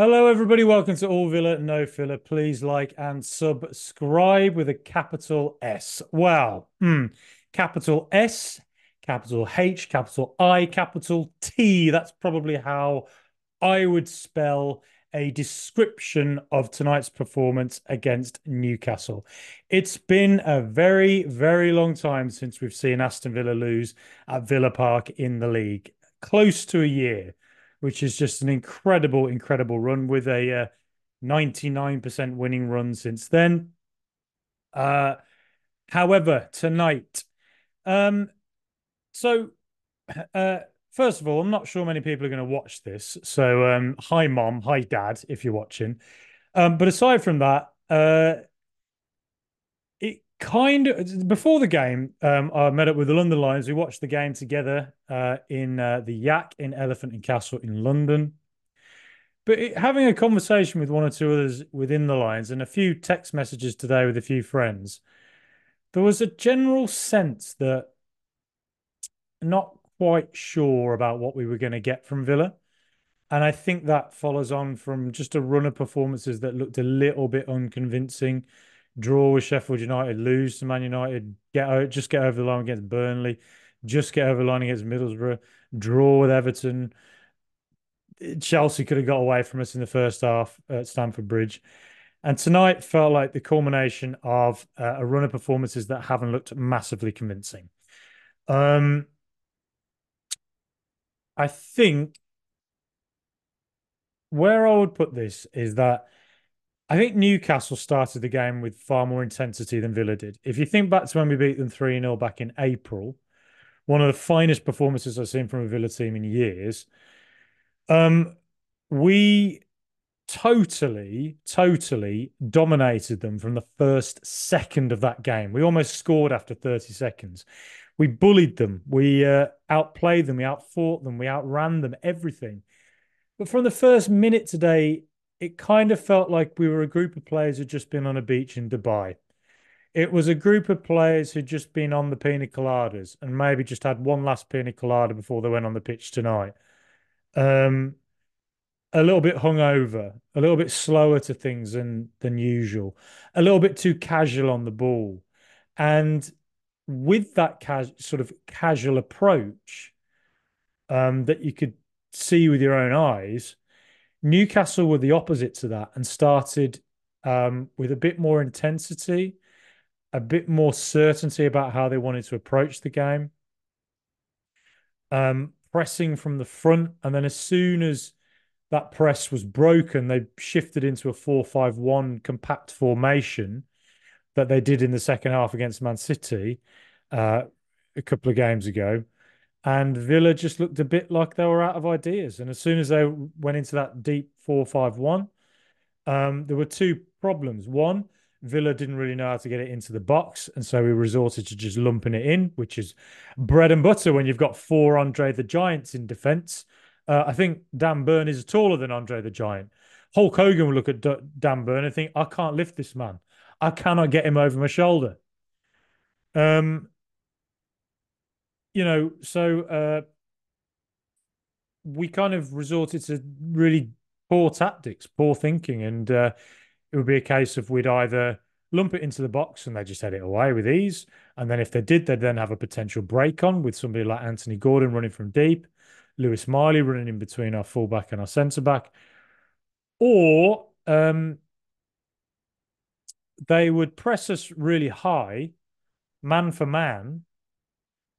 Hello, everybody. Welcome to All Villa No Filler. Please like and subscribe with a capital S. Wow. Mm. Capital S, capital H, capital I, capital T. That's probably how I would spell a description of tonight's performance against Newcastle. It's been a very, very long time since we've seen Aston Villa lose at Villa Park in the league. Close to a year which is just an incredible, incredible run with a uh, 99% winning run since then. Uh, however, tonight, um, so uh, first of all, I'm not sure many people are going to watch this. So, um, hi, mom, hi, dad, if you're watching. Um, but aside from that, uh, kind of before the game, um, I met up with the London Lions. We watched the game together uh, in uh, the Yak in Elephant and Castle in London. But it, having a conversation with one or two others within the Lions and a few text messages today with a few friends, there was a general sense that not quite sure about what we were going to get from Villa. And I think that follows on from just a run of performances that looked a little bit unconvincing draw with Sheffield United, lose to Man United, get just get over the line against Burnley, just get over the line against Middlesbrough, draw with Everton. Chelsea could have got away from us in the first half at Stamford Bridge. And tonight felt like the culmination of uh, a run of performances that haven't looked massively convincing. Um, I think where I would put this is that I think Newcastle started the game with far more intensity than Villa did. If you think back to when we beat them 3 0 back in April, one of the finest performances I've seen from a Villa team in years, um, we totally, totally dominated them from the first second of that game. We almost scored after 30 seconds. We bullied them. We uh, outplayed them. We outfought them. We outran them, everything. But from the first minute today, it kind of felt like we were a group of players who'd just been on a beach in Dubai. It was a group of players who'd just been on the pina coladas and maybe just had one last pina colada before they went on the pitch tonight. Um, a little bit hungover, a little bit slower to things than than usual, a little bit too casual on the ball, and with that sort of casual approach um, that you could see with your own eyes, Newcastle were the opposite to that and started um, with a bit more intensity, a bit more certainty about how they wanted to approach the game, um, pressing from the front. And then as soon as that press was broken, they shifted into a 4 5 1 compact formation that they did in the second half against Man City uh, a couple of games ago and Villa just looked a bit like they were out of ideas. And as soon as they went into that deep 4 5 1, um, there were two problems. One, Villa didn't really know how to get it into the box. And so we resorted to just lumping it in, which is bread and butter when you've got four Andre the Giants in defense. Uh, I think Dan Burn is taller than Andre the Giant. Hulk Hogan will look at D- Dan Burn and think, I can't lift this man. I cannot get him over my shoulder. Um, you know, so uh, we kind of resorted to really poor tactics, poor thinking, and uh, it would be a case of we'd either lump it into the box and they just had it away with ease, and then if they did, they'd then have a potential break on with somebody like Anthony Gordon running from deep, Lewis Miley running in between our fullback and our centre back, or um, they would press us really high, man for man,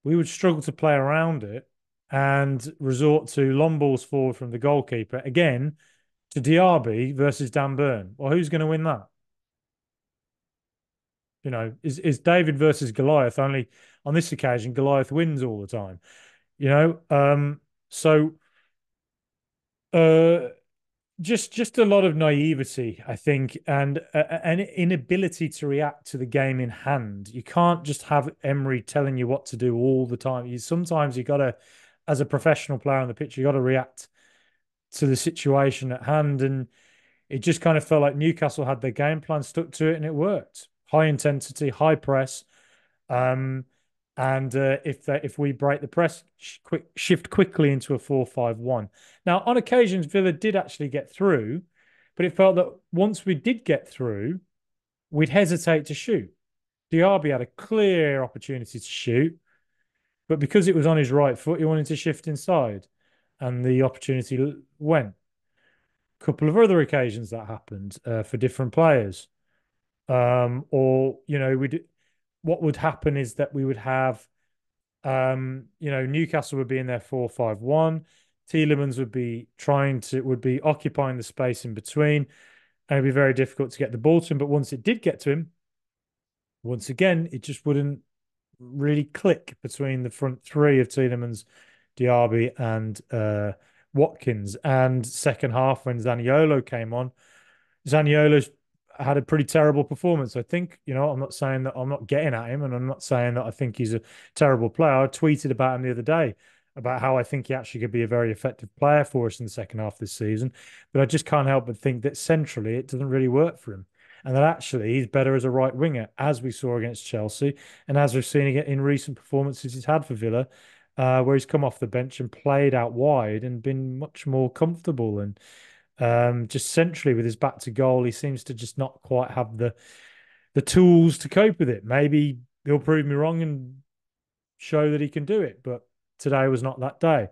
we would struggle to play around it and resort to long balls forward from the goalkeeper again to Diaby versus Dan Burn. Well, who's going to win that? You know, is is David versus Goliath? Only on this occasion, Goliath wins all the time. You know, um, so uh, just just a lot of naivety, I think, and uh, an inability to react to the game in hand. You can't just have Emery telling you what to do all the time. You sometimes you got to, as a professional player on the pitch, you got to react to the situation at hand. And it just kind of felt like Newcastle had their game plan, stuck to it, and it worked. High intensity, high press. Um, and uh, if they, if we break the press, sh quick shift quickly into a four-five-one. Now, on occasions, Villa did actually get through, but it felt that once we did get through, we'd hesitate to shoot. Diaby had a clear opportunity to shoot, but because it was on his right foot, he wanted to shift inside, and the opportunity went. A couple of other occasions that happened uh, for different players, um, or you know, we what would happen is that we would have, um, you know, Newcastle would be in their four five one. Tielemans would be trying to would be occupying the space in between, and it'd be very difficult to get the ball to him. But once it did get to him, once again, it just wouldn't really click between the front three of Tielemans, Diaby, and uh, Watkins. And second half, when Zaniolo came on, Zaniolo had a pretty terrible performance. I think, you know, I'm not saying that I'm not getting at him and I'm not saying that I think he's a terrible player. I tweeted about him the other day about how I think he actually could be a very effective player for us in the second half of this season. But I just can't help but think that centrally it doesn't really work for him. And that actually he's better as a right winger, as we saw against Chelsea, and as we've seen in recent performances he's had for Villa, uh, where he's come off the bench and played out wide and been much more comfortable. And um, just centrally with his back to goal, he seems to just not quite have the the tools to cope with it. Maybe he'll prove me wrong and show that he can do it, but today was not that day.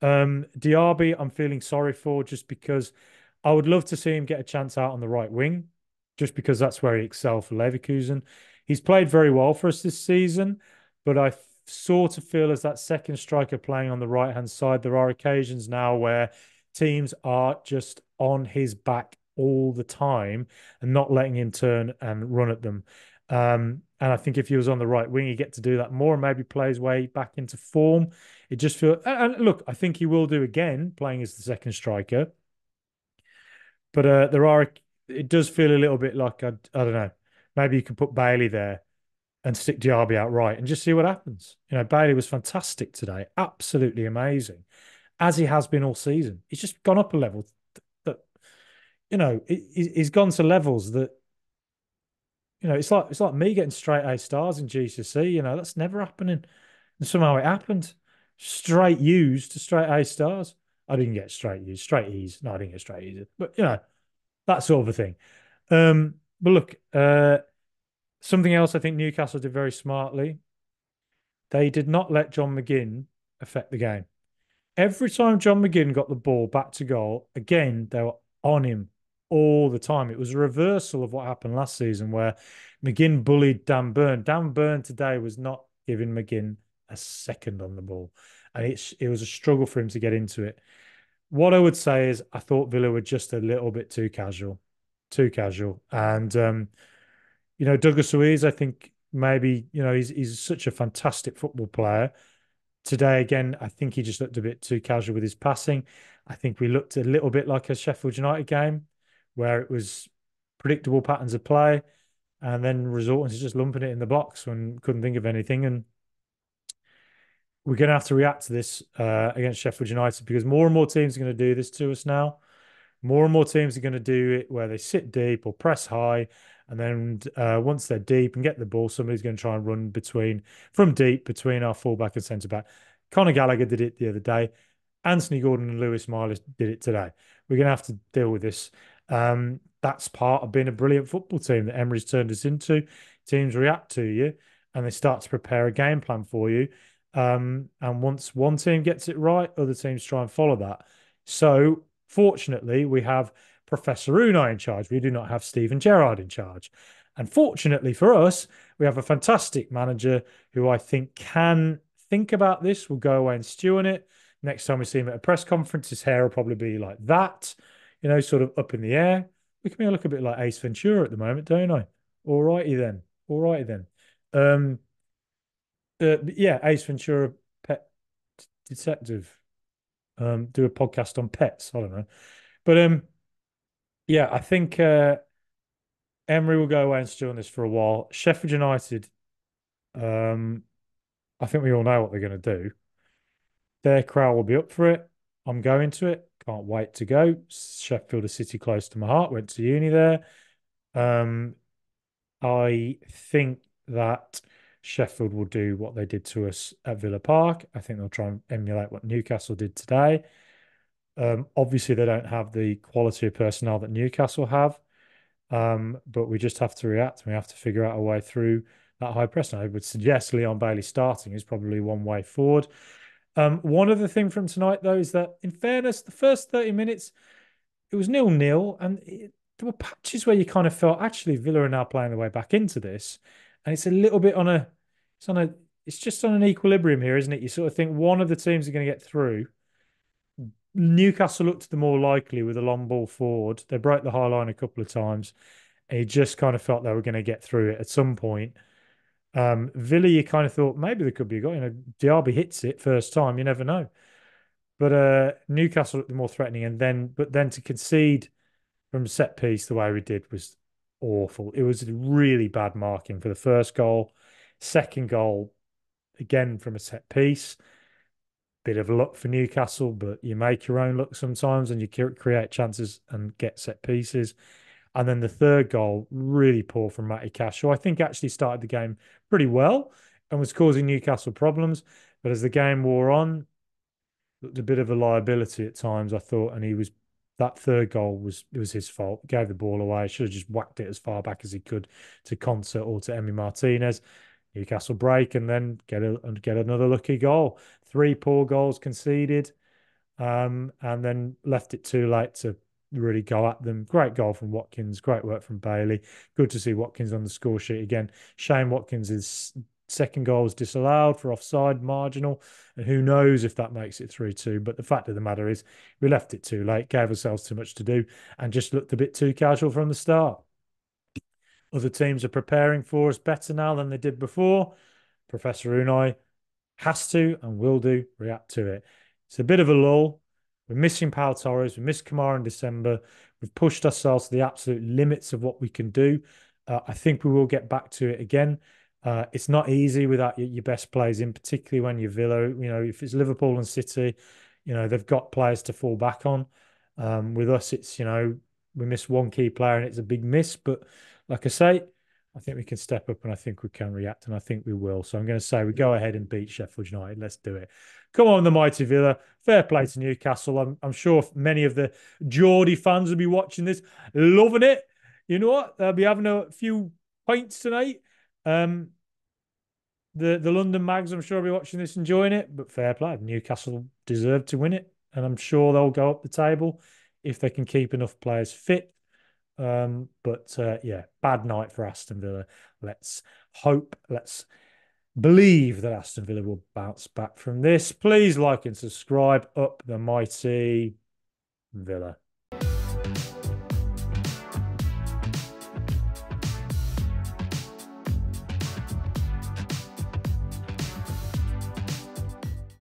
Um, Diaby, I'm feeling sorry for just because I would love to see him get a chance out on the right wing, just because that's where he excelled for Leverkusen. He's played very well for us this season, but I sort of feel as that second striker playing on the right hand side, there are occasions now where teams are just on his back all the time and not letting him turn and run at them. Um, and I think if he was on the right wing, he get to do that more and maybe play his way back into form. It just feels, and look, I think he will do again playing as the second striker. But uh, there are, it does feel a little bit like, I, I don't know, maybe you can put Bailey there and stick Diaby out right and just see what happens. You know, Bailey was fantastic today, absolutely amazing, as he has been all season. He's just gone up a level that, you know, he's gone to levels that you know, it's like it's like me getting straight A stars in GCSE. You know, that's never happening, and somehow it happened. Straight U's to straight A stars. I didn't get straight U's, straight E's. No, I didn't get straight E's. But you know, that sort of a thing. Um, but look, uh, something else I think Newcastle did very smartly. They did not let John McGinn affect the game. Every time John McGinn got the ball back to goal, again they were on him all the time. It was a reversal of what happened last season where McGinn bullied Dan Burn. Dan Burn today was not giving McGinn a second on the ball. And it's it was a struggle for him to get into it. What I would say is I thought Villa were just a little bit too casual. Too casual. And um, you know, Douglas Luiz, I think maybe, you know, he's he's such a fantastic football player. Today, again, I think he just looked a bit too casual with his passing. I think we looked a little bit like a Sheffield United game where it was predictable patterns of play and then resorting to just lumping it in the box when couldn't think of anything. And we're going to have to react to this uh, against Sheffield United because more and more teams are going to do this to us now. More and more teams are going to do it where they sit deep or press high. And then uh, once they're deep and get the ball, somebody's going to try and run between from deep between our fullback and centre back. Conor Gallagher did it the other day. Anthony Gordon and Lewis Miley did it today. We're going to have to deal with this. Um, that's part of being a brilliant football team that Emery's turned us into. Teams react to you and they start to prepare a game plan for you. Um, and once one team gets it right, other teams try and follow that. So, fortunately, we have Professor Unai in charge. We do not have Steven Gerrard in charge. And fortunately for us, we have a fantastic manager who I think can think about this, will go away and stew on it. Next time we see him at a press conference, his hair will probably be like that you know, sort of up in the air. Me, I look a bit like Ace Ventura at the moment, don't I? All righty then. All righty then. Um, uh, yeah, Ace Ventura, pet detective. Um, do a podcast on pets. I don't know, but um, yeah, I think uh, Emery will go away and stew on this for a while. Sheffield United, um, I think we all know what they're going to do. Their crowd will be up for it. I'm going to it. Can't wait to go. Sheffield, a city close to my heart. Went to uni there. Um, I think that Sheffield will do what they did to us at Villa Park. I think they'll try and emulate what Newcastle did today. Um, obviously, they don't have the quality of personnel that Newcastle have, um, but we just have to react. We have to figure out a way through that high press. And I would suggest Leon Bailey starting is probably one way forward. Um, one other thing from tonight, though, is that in fairness, the first 30 minutes, it was nil nil, and it, there were patches where you kind of felt actually Villa are now playing their way back into this, and it's a little bit on a, it's on a, it's just on an equilibrium here, isn't it? You sort of think one of the teams are going to get through. Newcastle looked the more likely with a long ball forward. They broke the high line a couple of times, you just kind of felt they were going to get through it at some point. Um, Villa, you kind of thought maybe there could be a goal. You know, Diaby hits it first time, you never know. But uh, Newcastle looked the more threatening, and then but then to concede from set piece the way we did was awful. It was really bad marking for the first goal, second goal again from a set piece. Bit of luck for Newcastle, but you make your own luck sometimes, and you create chances and get set pieces. And then the third goal, really poor from Matty Cash, who I think actually started the game pretty well and was causing Newcastle problems. But as the game wore on, looked a bit of a liability at times, I thought, and he was that third goal was was his fault. Gave the ball away. Should have just whacked it as far back as he could to Konsa or to Emi Martinez. Newcastle break and then get a and get another lucky goal. Three poor goals conceded, um, and then left it too late to really go at them. Great goal from Watkins. Great work from Bailey. Good to see Watkins on the score sheet again. Shane Watkins' second goal was disallowed for offside marginal. And who knows if that makes it 3 2. But the fact of the matter is, we left it too late, gave ourselves too much to do, and just looked a bit too casual from the start. Other teams are preparing for us better now than they did before. Professor Unai has to and will do react to it. It's a bit of a lull. We're missing Pau Torres. We missed Kamara in December. We've pushed ourselves to the absolute limits of what we can do. Uh, I think we will get back to it again. Uh, it's not easy without your, your, best players in, particularly when you're Villa. You know, if it's Liverpool and City, you know they've got players to fall back on. Um, with us, it's you know we miss one key player and it's a big miss. But like I say, I think we can step up and I think we can react and I think we will. So I'm going to say we go ahead and beat Sheffield United. Let's do it. Come on, the mighty Villa. Fair play to Newcastle. I'm, I'm sure many of the Geordie fans will be watching this, loving it. You know what? They'll be having a few points tonight. Um, the the London Mags, I'm sure, will be watching this, enjoying it. But fair play. Newcastle deserve to win it, and I'm sure they'll go up the table if they can keep enough players fit um, but uh, yeah, bad night for Aston Villa. Let's hope, let's believe that Aston Villa will bounce back from this. Please like and subscribe. Up the mighty Villa.